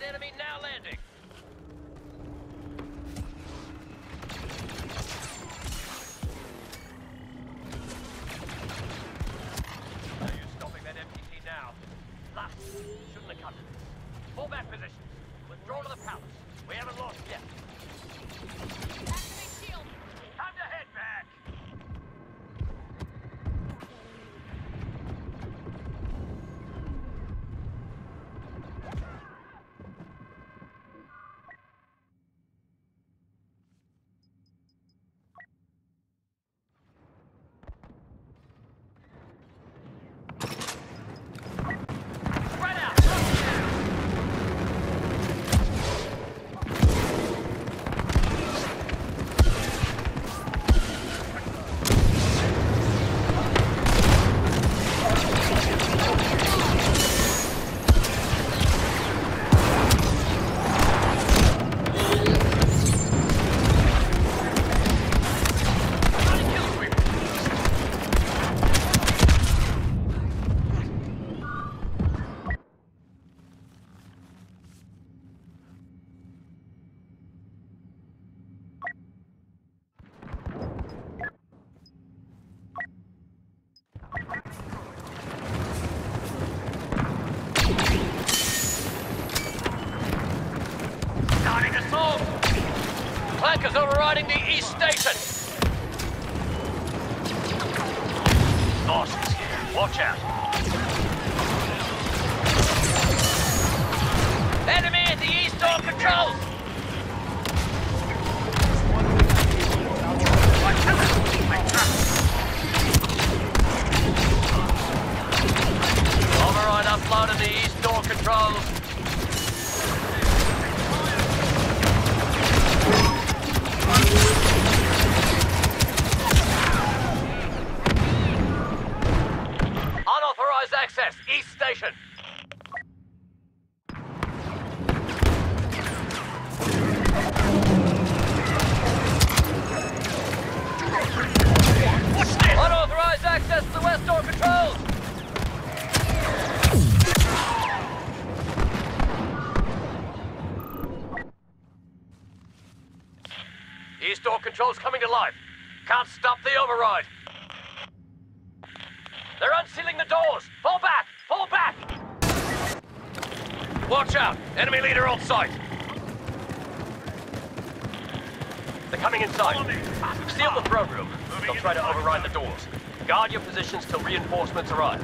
Unidentified enemy now landing. Are you stopping that MTT now? Last. Shouldn't have cut it. Fall back positions. Withdraw to the palace. We haven't lost yet. Activate shield. Time to head Watch out. Enemy at the east door controls! Override upload of the east door controls. East door controls coming to life. Can't stop the override. They're unsealing the doors! Fall back! Fall back! Watch out! Enemy leader on sight! They're coming inside. We've the throne room. They'll try to override the doors. Guard your positions till reinforcements arrive.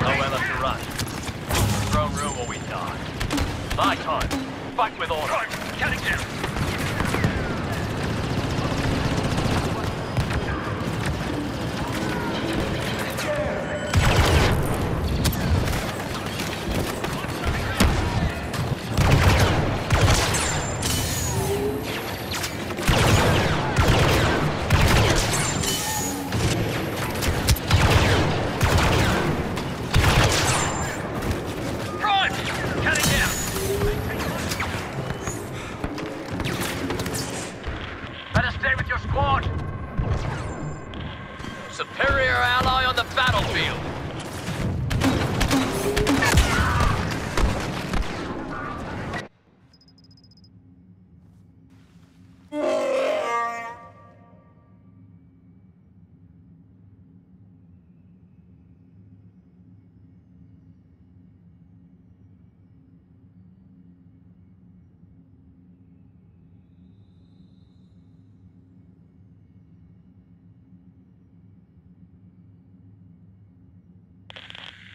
Nowhere left to run. Throne room or we die. My time. Fight with order. Counting down.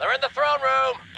They're in the throne room.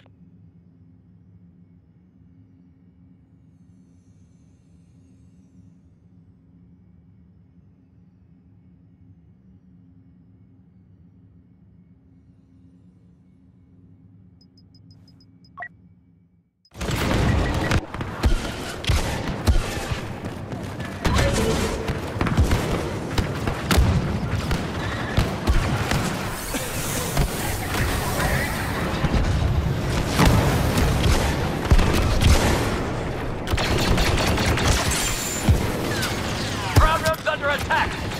Attack.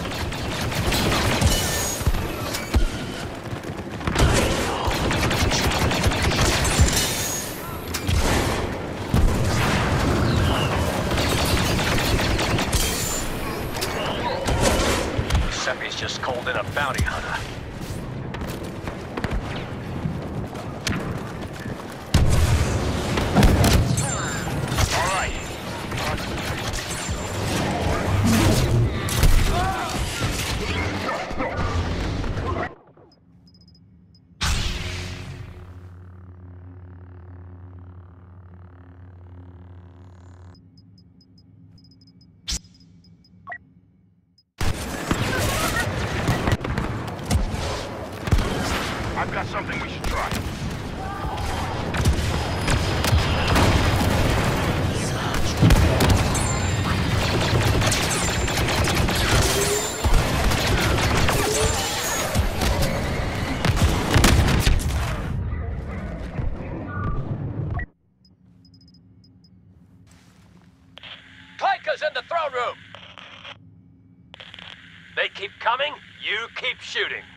Shooting.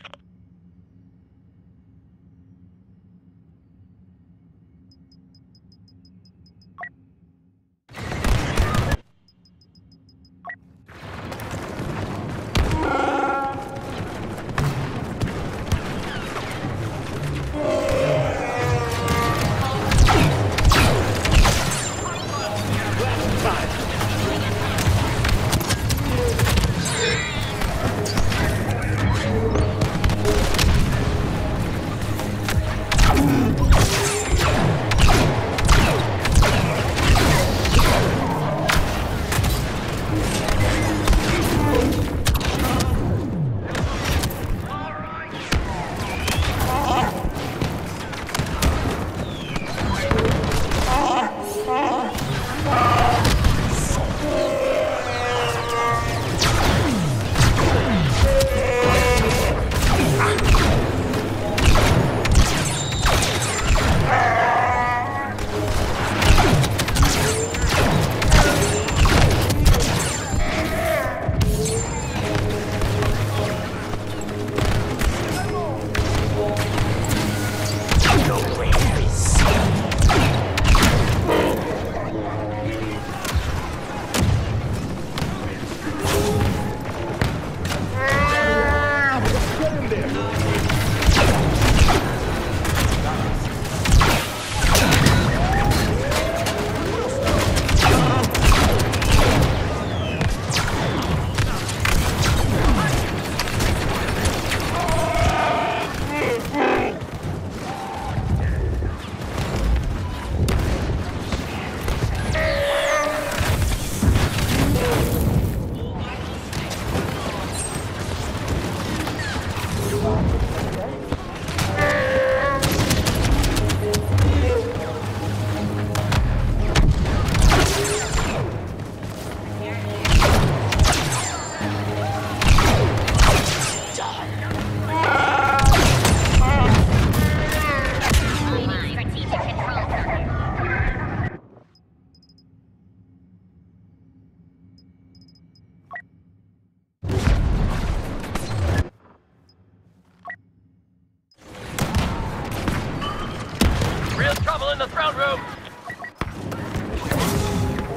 The throne room.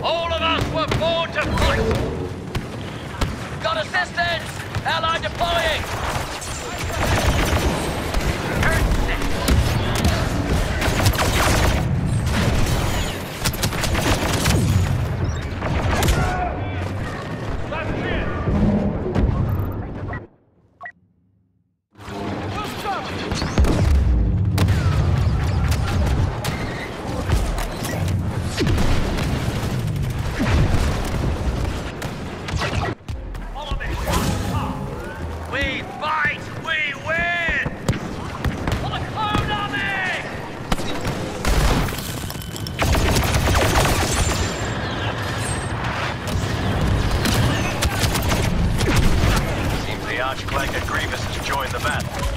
All of us were born to fight. Got assistance! Ally deploying! The Archclanker Grievous has joined the battle.